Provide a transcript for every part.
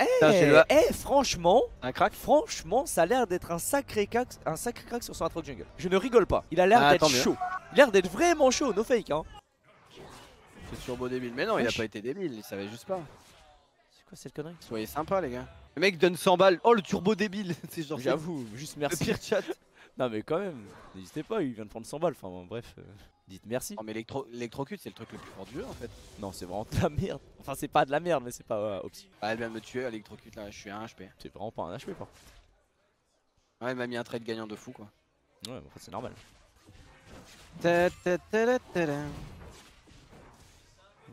Eh, le- eh, franchement, Un crack franchement, ça a l'air d'être un sacré crack, un sacré crack sur son Atrox Jungle. Je ne rigole pas. Il a l'air Ah, d'être chaud. Il a l'air d'être vraiment chaud, no fake. Hein. C'est turbo débile. Mais non, il a pas été débile, il savait juste pas. C'est quoi cette connerie? Soyez sympa, les gars. Le mec donne 100 balles. Oh, le turbo débile. C'est genre J'avoue, juste le merci. pire chat. Non mais quand même, n'hésitez pas, il vient de prendre 100 balles. Enfin bon, bref, euh, dites merci. Oh, mais l'électro- l'électrocute, c'est le truc le plus fort du jeu en fait. Non, c'est vraiment de la merde. Enfin, c'est pas de la merde, mais c'est pas euh, opti. Ah, elle vient de me tuer, l'électrocute là, je suis à 1 HP. C'est vraiment pas un HP par contre. Ouais, elle m'a mis un trade gagnant de fou quoi. Ouais, mais enfin, c'est normal. Ta ta ta ta ta ta.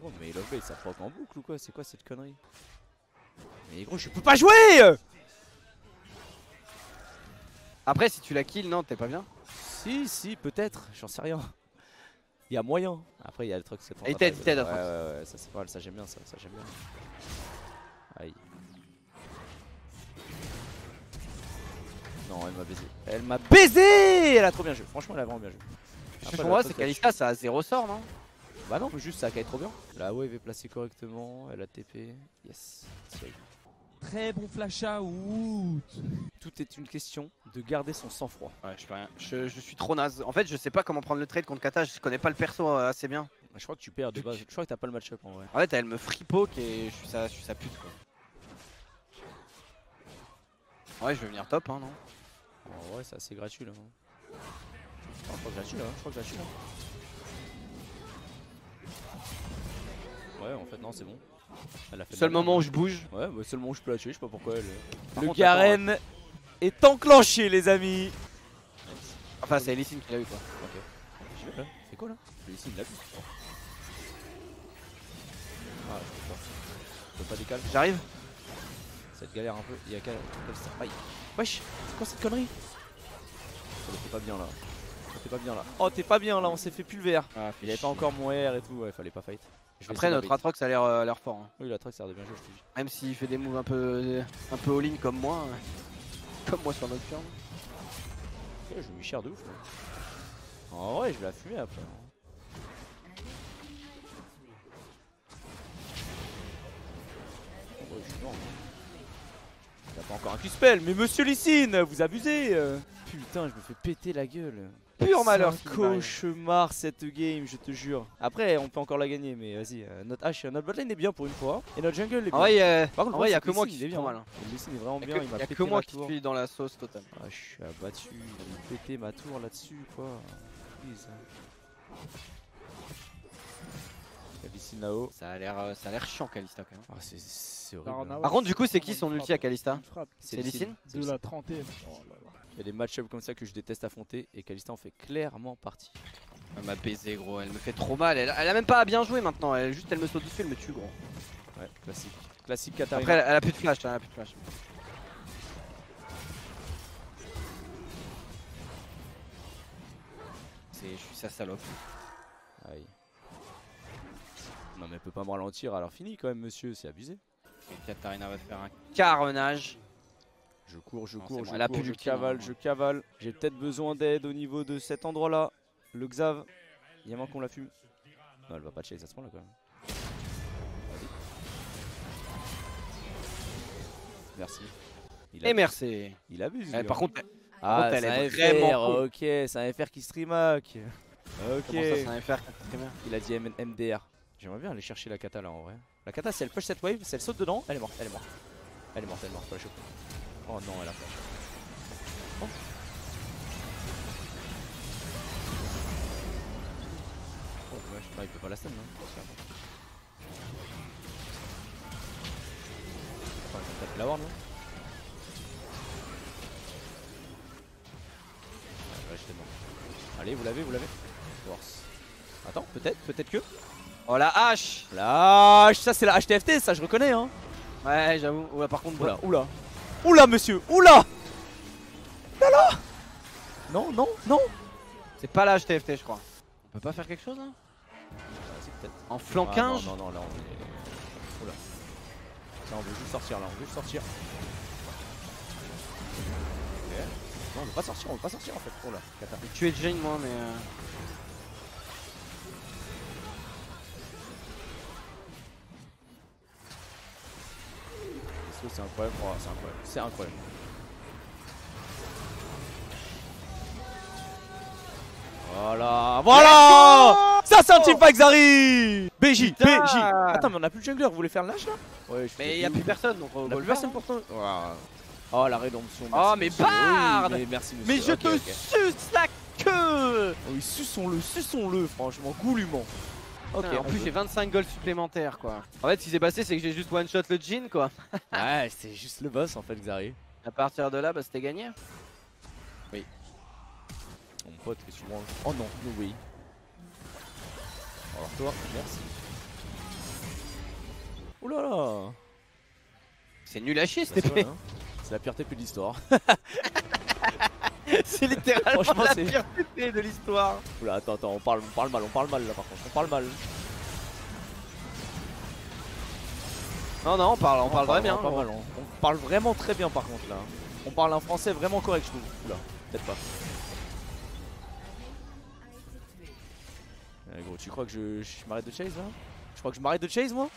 Bon, mais Love Blade, ça proc en boucle ou quoi? C'est quoi cette connerie? Mais gros, je peux pas jouer Après, si tu la kill, non, t'es pas bien. Si, si, peut-être, j'en sais rien. Il y a moyen. Après, il y a le truc, c'est Et il t'aide, il t'aide, Ouais, ouais, ouais, ça c'est pas mal, ça j'aime bien, ça, ça j'aime bien. Aïe. Non, elle m'a baisé. Elle m'a baisé Elle a trop bien joué, franchement, elle a vraiment bien joué. Que pour le moi, c'est Kalista, ça a 0 sort, non? Bah non, juste ça a trop bien. La wave est placée correctement, elle a TP. Yes. Très bon flash out. Tout est une question de garder son sang-froid. Ouais, je peux rien. Je, je suis trop naze. En fait, je sais pas comment prendre le trade contre Kata, je connais pas le perso euh, assez bien. Je crois que tu perds de base. Je crois que t'as pas le match-up en vrai. En fait, elle me free poke et je suis sa, je suis sa pute quoi. Ouais, je vais venir top, hein, non vrai, c'est assez gratuit là. hein. Je crois que gratuit là. Je crois que gratuit là. Ouais, en fait, non, c'est bon. Elle a fait Seul moment où je bouge. Ouais, bah, seul moment où je peux la tuer, je sais pas pourquoi elle. Par le contre, Garen est enclenché, les amis. Enfin, c'est Elisine qui l'a eu quoi. Ok. J'y vais là. C'est quoi là il l'a vu. Ah, je peux pas. Je peux pas décaler. J'arrive Cette galère un peu. Il y a qu'à. Aïe. Wesh, c'est quoi cette connerie Oh, T'es pas bien là. Oh, T'es pas bien là. Oh, t'es pas bien là, on s'est fait pulver. ah, Il avait pas encore mon R et tout, ouais, fallait pas fight. Après, notre. Atrox a l'air euh, a l'air fort. hein. Oui, la track ça a l'air de bien jouer, je te dis. Même s'il fait des moves un peu, un peu all-in comme moi. hein. Comme moi sur Nocturne. Ouais, je lui cher de ouf. là. En vrai, je vais la fumer après. hein. En vrai, je suis mort. Il a pas encore un Q-spell, mais monsieur Lysine, vous abusez euh. Putain, je me fais péter la gueule. Pur malheur, cauchemar cette game, je te jure. Après, on peut encore la gagner, mais vas-y. euh, notre H, notre botlane est bien pour une fois. Et notre jungle est bien. En vrai, euh, Par contre, vrai, y a que moi qui il est bien. mal. hein. Le Sin est vraiment Y a bien, que, il m'a y a pété que moi qui suis dans la sauce totale. Ah, je suis abattu, il m'a pété ma tour là-dessus, quoi. Please. Là-haut. Ça a l'air, euh, ça a l'air chiant Kalista quand même. Ah, c'est- horrible. on a- hein. Par contre, du coup, c'est qui son ulti à Kalista C'est C'est de la trentaine. Oh. Il y a des match-ups comme ça que je déteste affronter et Kalista en fait clairement partie. Elle m'a baisé gros, elle me fait trop mal. Elle, elle a même pas à bien jouer maintenant. Elle juste, elle me saute dessus, elle me tue gros. Ouais, classique. Classique Katarina. Après, elle, a plus de flash, elle a plus de flash. C'est, je suis sa salope. Aïe. Non mais elle peut pas me ralentir alors fini quand même monsieur, c'est abusé. Et Katarina va faire un carnage. Je cours, je Non, cours, je elle a cours, plus je non, cavale, je cavale. J'ai peut-être besoin d'aide au niveau de cet endroit là. Le Xav. Il y a moins qu'on la fume. Non elle va pas chase à ce moment là quand même. Vas-y. Merci. Il, Et a- merci. il abuse. Eh, lui, par hein. contre, ah, elle c'est est un vraiment FR, cool. ok, c'est un FR qui streamac. Ok. c'est un FR Katarina Il a dit M- MDR. J'aimerais bien aller chercher la kata là en vrai. La kata, si elle push cette wave, si elle saute dedans, elle est morte, elle est morte. Elle est morte, elle est morte, faut la choper. Oh non, elle a flash. Oh. Oh dommage, il peut pas la stun hein. C'est bon. Attends, il va taper la j'étais mort. Allez, vous l'avez, vous l'avez Force. Attends, peut-être, peut-être que. Oh la hache La hache, ça c'est la HTFT, ça je reconnais hein. Ouais, j'avoue. Ouais, par contre, Oula, oula. Oula monsieur, oula Là là Non, non, non c'est pas la HTFT, je crois. On peut pas faire quelque chose là peut-être. En flanc Ah, 15 non, non, non, là on est. Oula. Ça on veut juste sortir là, on veut juste sortir. Ok. Non, on veut pas sortir, on veut pas sortir en fait. Oh là, Kata. J'ai tué Jane, moi, mais. euh, c'est incroyable. Oh, c'est incroyable. C'est incroyable. Voilà, voilà Ça c'est un team fight Xari BJ, BJ Attends mais on a plus de jungler, vous voulez faire le lâche là Ouais je Mais y a plus personne donc on On va a le plus faire. personne pour toi Oh la rédemption Oh, mais barde Oui, mais merci monsieur. Mais je te suce la queue. Oui suçons-le, suçons-le franchement, goulûment Ok, En plus j'ai 25 goals supplémentaires quoi. En fait ce qui s'est passé c'est que j'ai juste one shot le jean quoi. Ouais c'est juste le boss en fait Xari À partir de là bah c'était gagné. Mon pote que tu manges Oh non, no way Alors toi, merci Oulala C'est nul à chier épée. hein. C'est la pire TP de l'histoire C'est littéralement Franchement, la pire épée de l'histoire. Oula attends attends on parle, on parle mal, on parle mal là par contre, on parle mal. Non non on parle, on parle bien. On parle, mal, on, on parle vraiment très bien par contre là. On parle un français vraiment correct je trouve. Oula, peut-être pas. Ouais, gros, tu crois que je, je m'arrête de chase là? Je crois que je m'arrête de chase moi?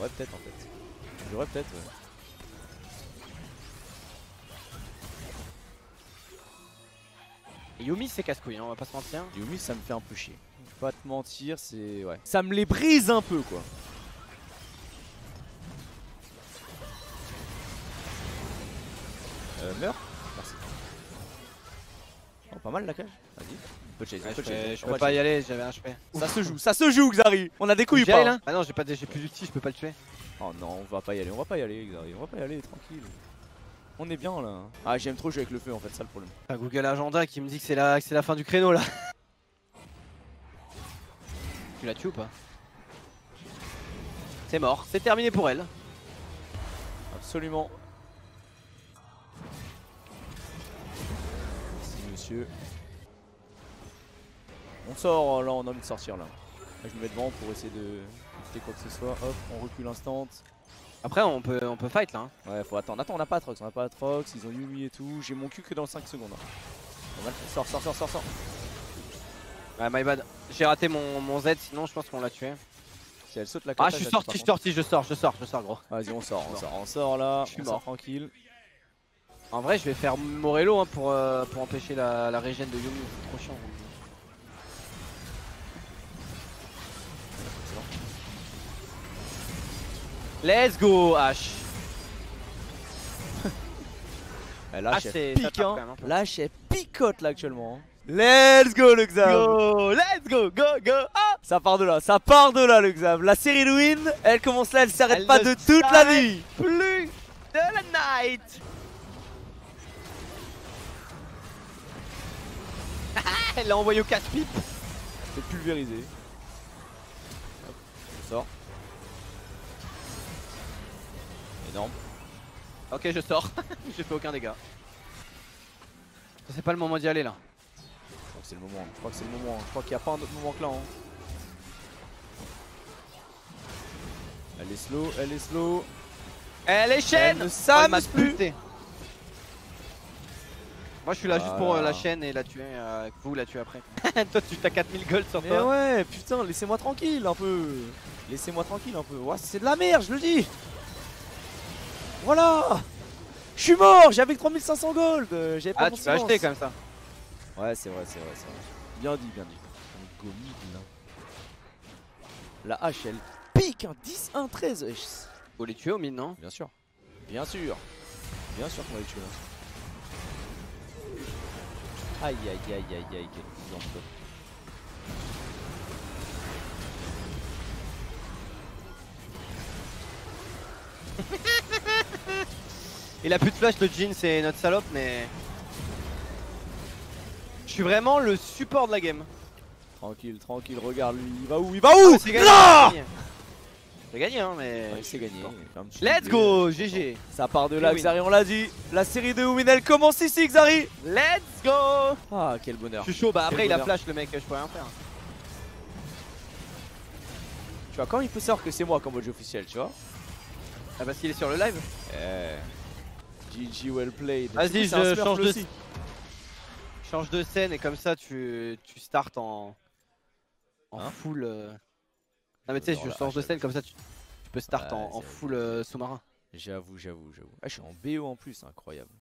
Ouais peut-être en fait. J'aurais peut-être ouais. Et Yumi c'est casse-couille hein, on va pas se mentir. Yumi ça me fait un peu chier. Je vais Pas te mentir, c'est. Ouais. Ça me les brise un peu quoi. Euh, meurs Merci. Oh, pas mal la cage Vas-y. Peu de chase, Ouais, peu je de chase. peux, je peux pas y aller, j'avais un HP. Ça se joue, ça se joue Xari On a des couilles pas là? Ah non j'ai pas j'ai plus d'ulti, je peux pas le tuer. Oh non, on va pas y aller, on va pas y aller Xari, on va pas y aller, tranquille. On est bien là. Ah j'aime trop jouer avec le feu en fait, ça le problème. Enfin, Google Agenda qui me dit que c'est la, que c'est la fin du créneau là. Tu la tues ou pas? C'est mort, c'est terminé pour elle. Absolument. Merci monsieur. On sort là, on a envie de sortir là. Là, je me mets devant pour essayer de éviter quoi que ce soit. Hop, on recule instant. Après on peut, on peut fight là. hein. Ouais, faut attendre. Attends, on a pas Atrox, on a pas Atrox, ils ont Yumi et tout. J'ai mon cul que dans 5 secondes. hein. Sors, sors, sors, sors, sors. Ouais my bad. J'ai raté mon, mon Z sinon je pense qu'on l'a tué. Si elle saute la Ah je suis sorti, je suis sorti, je sors, je sors, je sors gros. Vas-y, on sort, on sort, on sort là. Je suis mort. tranquille. En vrai je vais faire Morello hein, pour, euh, pour empêcher la, la régène de Yumi, c'est trop chiant. Let's go H Elle lâche, Ah, c'est- pique, hein. Lâche, elle picote là actuellement. Let's go le Xam Go Let's go Go Go Ah Ça part de là, ça part de là le Xam. La série de win, elle commence là, elle s'arrête pas de toute la nuit. Plus de la night Elle l'a envoyé au casse-pipe C'est pulvérisé. Hop, je sors. Énorme. Ok je sors, j'ai fait aucun dégât. C'est pas le moment d'y aller là. Je crois que c'est le moment. Je crois que c'est le moment. Je crois qu'il n'y a pas un autre moment que là. hein. Elle est slow, elle est slow. Elle est chaîne ne elle s'amuse m'a plus. Moi je suis là juste pour euh, la chaîne et la tuer, euh, vous la tuer après. Toi tu t'as 4000 gold sur Mais toi. ouais, putain, laissez-moi tranquille un peu. Laissez-moi tranquille un peu. Ouais, c'est de la merde, je le dis. Voilà. Je suis mort, j'avais que 3500 gold. euh, J'avais pas Ah mon tu peux acheter comme ça. Ouais, c'est vrai, c'est vrai, c'est vrai. Bien dit, bien dit. On go mid, là. La hache, elle pique un 10, 1, 13. wesh. Faut les tuer au mine non? Bien sûr. Bien sûr. Bien sûr qu'on va les tuer là. Aïe aïe aïe aïe aïe, quel coup Il a plus de flash le jean c'est notre salope mais... Je suis vraiment le support de la game. Tranquille, tranquille, regarde lui. Il va où Il va où? Ah, c'est gagné, c'est gagné. Hein mais... Ouais, c'est gagné. Let's go GG Ça part de là. Xari, on l'a dit. La série de elle commence ici, Xari. Let's go Ah, quel bonheur. Je suis chaud, bah après Quel il a flash le mec, je peux rien faire. Tu vois, quand il peut savoir que c'est moi comme jeu officiel, tu vois Ah parce qu'il est sur le live? Eh. GG well played. Vas-y, je change de-. Change de scène et comme ça tu, tu startes en, en Hein full. euh, Non mais tu sais, je change de scène comme ça tu, tu peux start en, en full euh, sous-marin. J'avoue, j'avoue, j'avoue. Ah, je suis en BO en plus, incroyable.